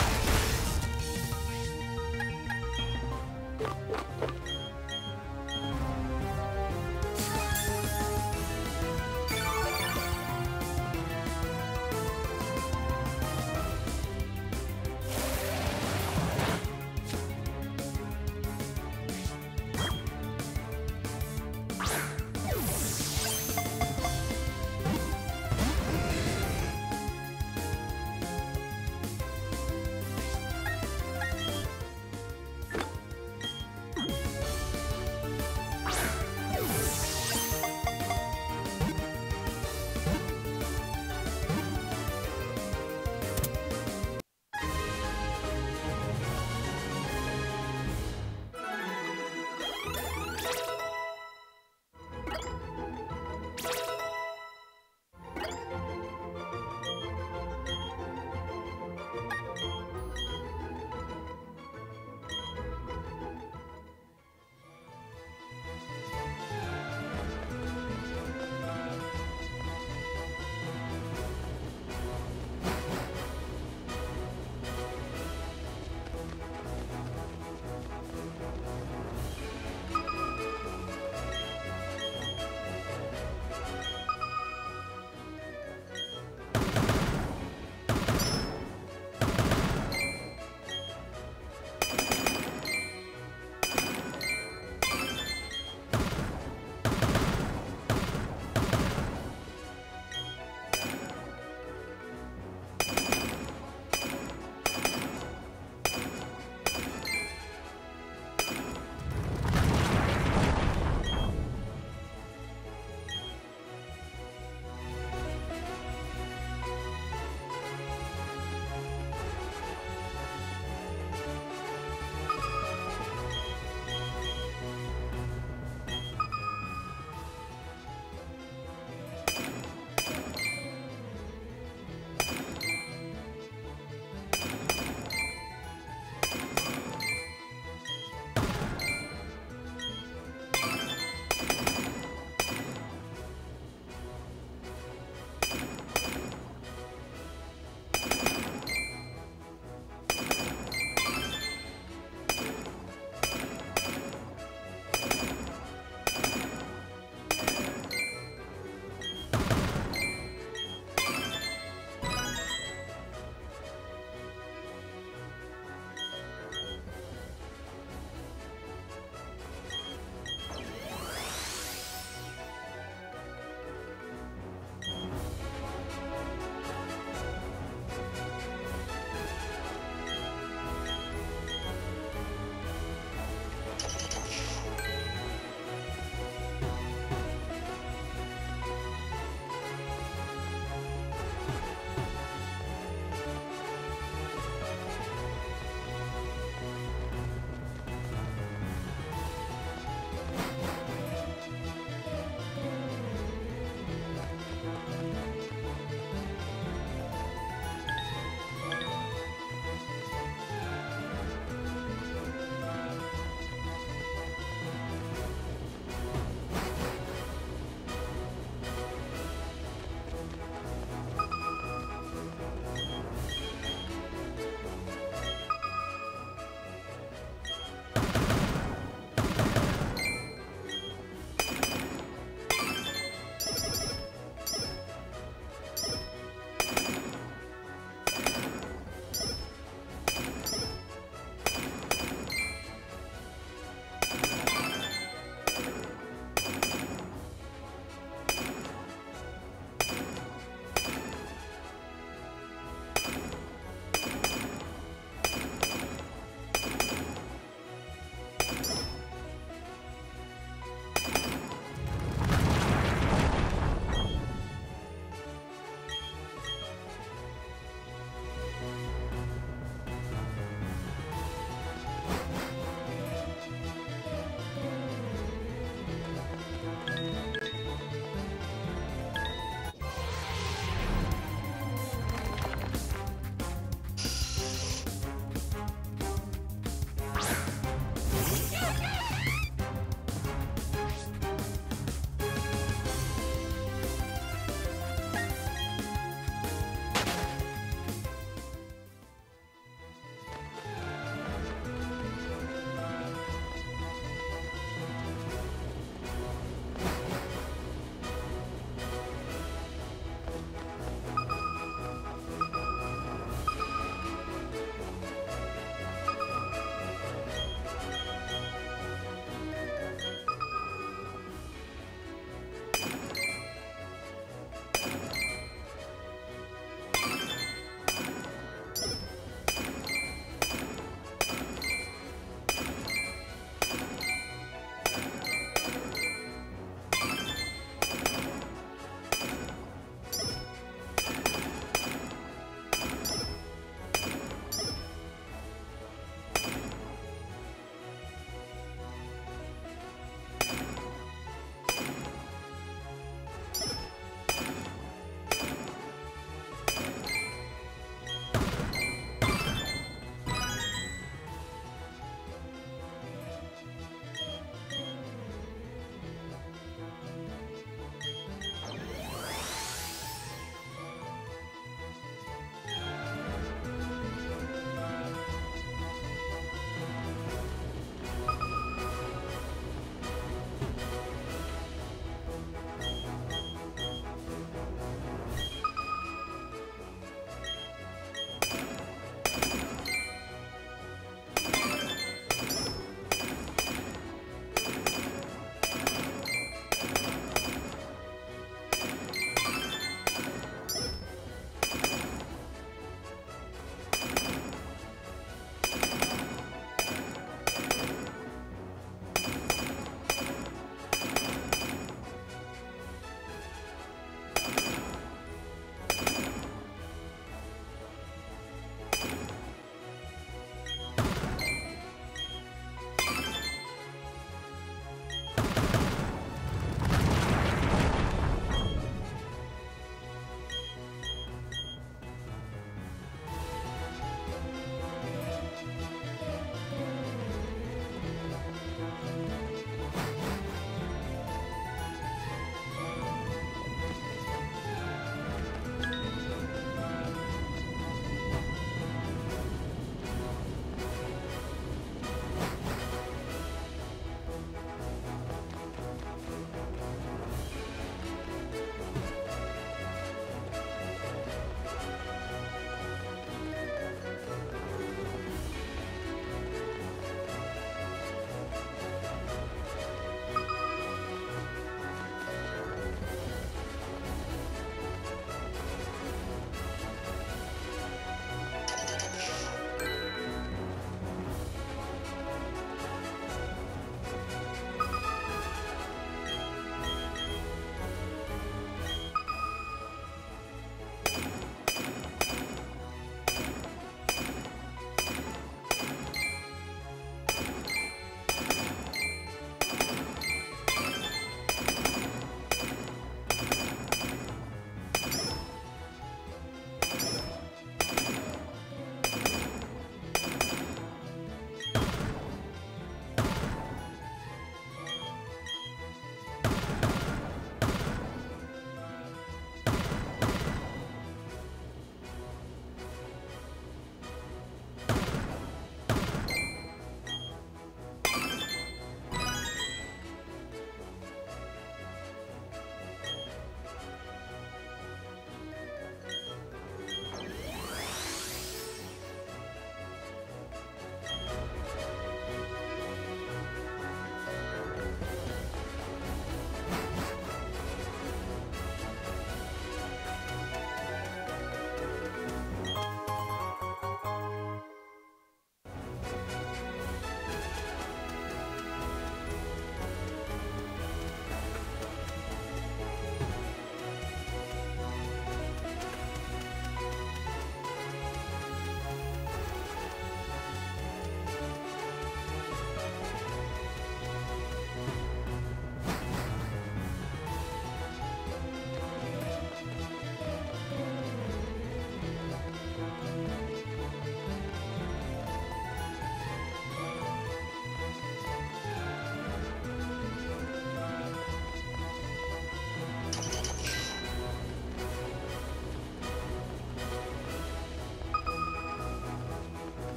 Yeah.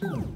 Hmm.